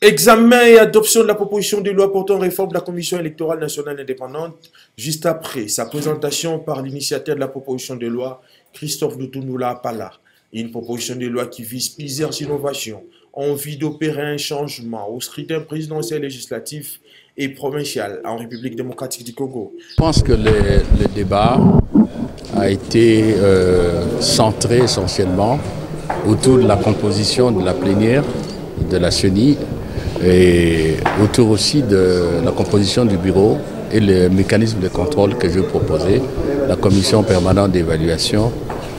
Examen et adoption de la proposition de loi portant réforme de la Commission électorale nationale indépendante, juste après sa présentation par l'initiateur de la proposition de loi, Christophe Lutunula Pala. Une proposition de loi qui vise plusieurs innovations en vue d'opérer un changement au scrutin présidentiel législatif et provincial en République démocratique du Congo. Je pense que le, débat a été euh, centré essentiellement autour de la composition de la plénière de la CENI et autour aussi de la composition du bureau et le mécanisme de contrôle que je proposais, la commission permanente d'évaluation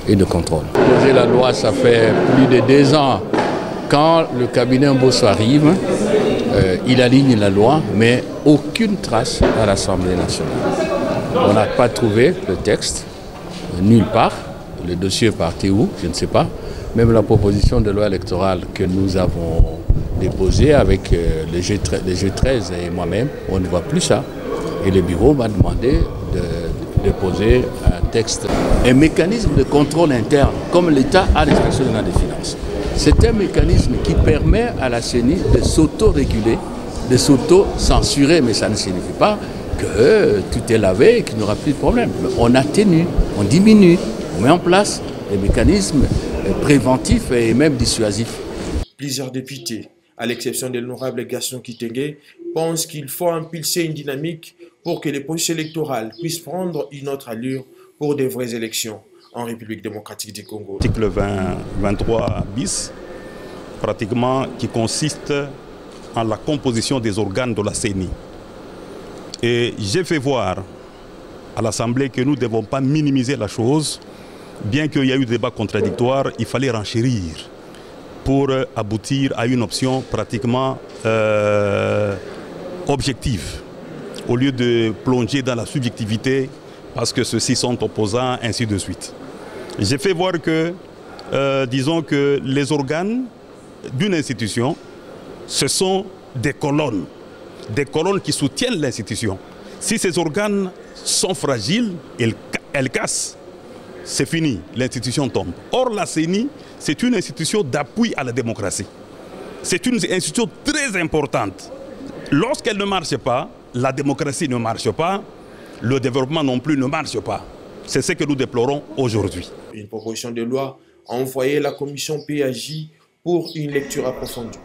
et de contrôle. Poser la loi, ça fait plus de deux ans. Quand le cabinet Mbosso arrive, euh, il aligne la loi, mais aucune trace à l'Assemblée nationale. On n'a pas trouvé le texte nulle part. Le dossier est parti où Je ne sais pas. Même la proposition de loi électorale que nous avons déposé avec euh, le, G, 13 et moi-même, on ne voit plus ça. Et le bureau m'a demandé de déposer un texte. Un mécanisme de contrôle interne, comme l'État a l'inspection des finances. C'est un mécanisme qui permet à la CENI de s'auto-réguler, de s'auto-censurer, mais ça ne signifie pas que tout est lavé et qu'il n'y aura plus de problème. On atténue, on diminue, on met en place des mécanismes préventifs et même dissuasifs. Plusieurs députés à l'exception de l'honorable Gaston Kitenge, pense qu'il faut impulser une dynamique pour que les processus électoraux puissent prendre une autre allure pour des vraies élections en République démocratique du Congo. Article 23 bis, pratiquement, qui consiste en la composition des organes de la CENI. Et j'ai fait voir à l'Assemblée que nous ne devons pas minimiser la chose. Bien qu'il y ait eu des débats contradictoires, il fallait renchérir pour aboutir à une option pratiquement euh, objective, au lieu de plonger dans la subjectivité parce que ceux-ci sont opposants, ainsi de suite. J'ai fait voir que, euh, disons que les organes d'une institution, ce sont des colonnes, des colonnes qui soutiennent l'institution. Si ces organes sont fragiles, elles, elles cassent c'est fini, l'institution tombe. Or, la CENI, c'est une institution d'appui à la démocratie. C'est une institution très importante. Lorsqu'elle ne marche pas, la démocratie ne marche pas, le développement non plus ne marche pas. C'est ce que nous déplorons aujourd'hui. Une proposition de loi a envoyé la commission PAJ pour une lecture approfondie.